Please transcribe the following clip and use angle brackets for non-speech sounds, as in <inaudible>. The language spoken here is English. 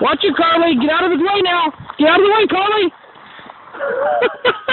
Watch it, Carly. Get out of his way now. Get out of the way, Carly. <laughs>